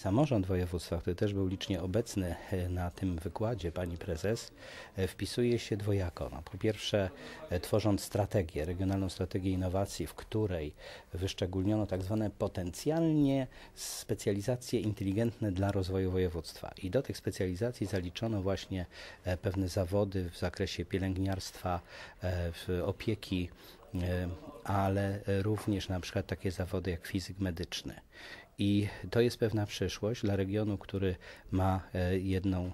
Samorząd województwa, który też był licznie obecny e, na tym wykładzie pani prezes, e, wpisuje się dwojako. No, po pierwsze, e, tworząc strategię, regionalną strategię innowacji, w której wyszczególniono tak zwane potencjalnie specjalizacje inteligentne dla rozwoju województwa. I do tych specjalizacji zaliczono właśnie pewne zawody w zakresie pielęgniarstwa, opieki ale również na przykład takie zawody jak fizyk medyczny. I to jest pewna przyszłość dla regionu, który ma e, jedną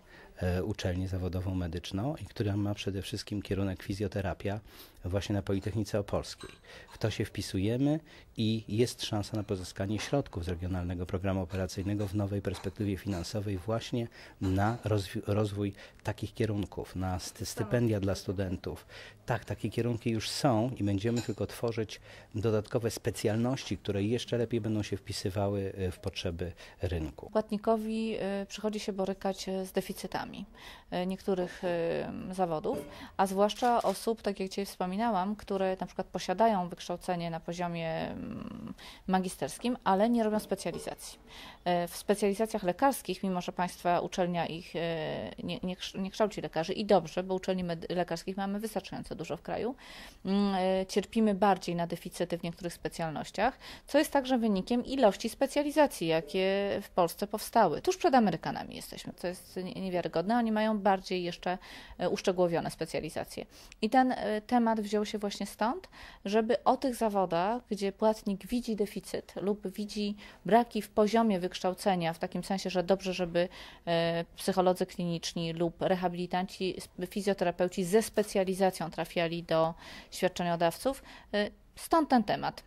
uczelnię zawodową medyczną i która ma przede wszystkim kierunek fizjoterapia właśnie na Politechnice Opolskiej. W to się wpisujemy i jest szansa na pozyskanie środków z Regionalnego Programu Operacyjnego w nowej perspektywie finansowej właśnie na rozwój takich kierunków, na sty- stypendia dla studentów. Tak, takie kierunki już są i będziemy tylko tworzyć dodatkowe specjalności, które jeszcze lepiej będą się wpisywały e, w potrzeby rynku. Płatnikowi y, przychodzi się borykać z deficytami y, niektórych zawodów, a zwłaszcza osób, tak jak Cię wspominałam, które na przykład posiadają wykształcenie na poziomie magisterskim, ale nie robią specjalizacji. Y, W specjalizacjach lekarskich, mimo że Państwa uczelnia ich y, nie, nie, nie kształci lekarzy i dobrze, bo uczelni lekarskich mamy wystarczająco dużo w kraju, mm, cierpimy bardziej na deficyty w niektórych specjalnościach, co jest także wynikiem ilości specjalizacji, jakie w Polsce powstały. Tuż przed Amerykanami jesteśmy, co jest nie- niewiarygodne. Oni mają bardziej jeszcze e, uszczegółowione specjalizacje. I ten e, temat wziął się właśnie stąd, żeby o tych zawodach, gdzie płatnik widzi deficyt lub widzi braki w poziomie wykształcenia, w takim sensie, że dobrze, żeby e, psycholodzy kliniczni lub rehabilitanci, fizjoterapeuci ze specjalizacją trafiali do świadczeniodawców, stąd ten temat.